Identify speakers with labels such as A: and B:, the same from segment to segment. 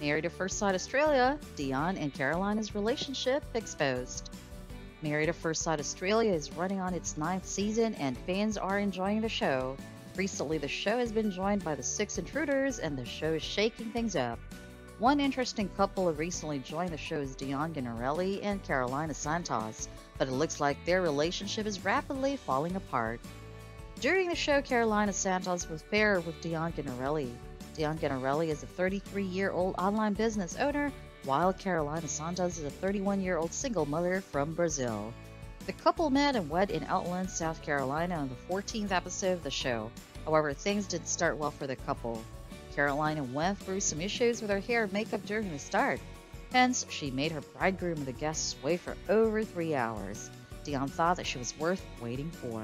A: Married at First Sight Australia, Dion and Carolina's relationship exposed. Married at First Sight Australia is running on its ninth season and fans are enjoying the show. Recently, the show has been joined by the Six Intruders and the show is shaking things up. One interesting couple who recently joined the show is Dion Giannarelli and Carolina Santos, but it looks like their relationship is rapidly falling apart. During the show, Carolina Santos was paired with Dion Giannarelli. Dion Giannarelli is a 33 year old online business owner, while Carolina Santos is a 31 year old single mother from Brazil. The couple met and wed in Outland, South Carolina on the 14th episode of the show. However, things didn't start well for the couple. Carolina went through some issues with her hair and makeup during the start. Hence, she made her bridegroom and the guests wait for over three hours. Dion thought that she was worth waiting for.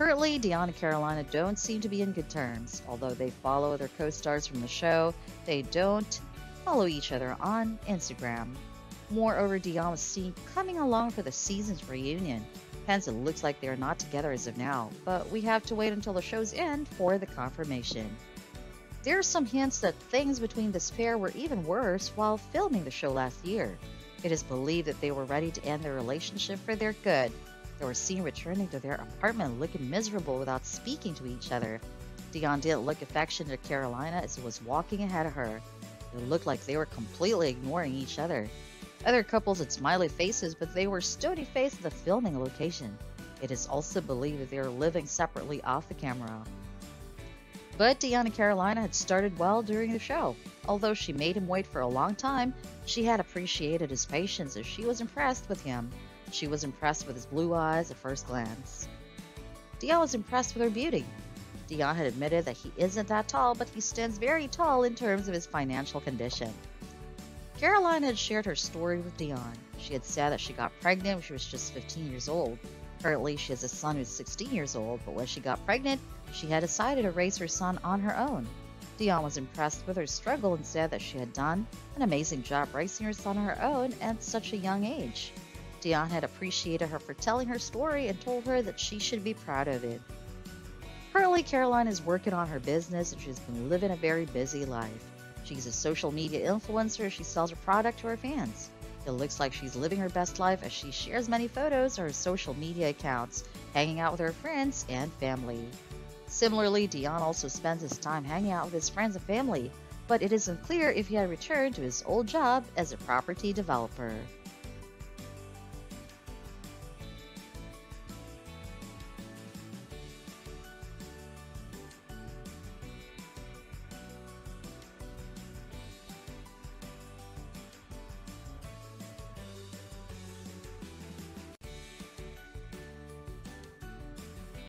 A: Currently, Dion and Carolina don't seem to be in good terms. Although they follow their co stars from the show, they don't follow each other on Instagram. Moreover, Dion was seen coming along for the season's reunion. Hence, it looks like they are not together as of now, but we have to wait until the show's end for the confirmation. There are some hints that things between this pair were even worse while filming the show last year. It is believed that they were ready to end their relationship for their good, they were seen returning to their apartment looking miserable without speaking to each other. Dion didn't look affectionate to Carolina as he was walking ahead of her. It looked like they were completely ignoring each other. Other couples had smiley faces, but they were stony faced at the filming location. It is also believed that they were living separately off the camera. But Dion and Carolina had started well during the show. Although she made him wait for a long time, she had appreciated his patience as she was impressed with him. She was impressed with his blue eyes at first glance. Dion was impressed with her beauty. Dion had admitted that he isn't that tall, but he stands very tall in terms of his financial condition. Caroline had shared her story with Dion. She had said that she got pregnant when she was just 15 years old. Currently, she has a son who's 16 years old, but when she got pregnant, she had decided to raise her son on her own. Dion was impressed with her struggle and said that she had done an amazing job raising her son on her own at such a young age. Dion had appreciated her for telling her story and told her that she should be proud of it. Currently, Caroline is working on her business and she's been living a very busy life. She's a social media influencer, she sells her product to her fans. It looks like she's living her best life as she shares many photos on her social media accounts, hanging out with her friends and family. Similarly, Dion also spends his time hanging out with his friends and family, but it isn't clear if he had returned to his old job as a property developer.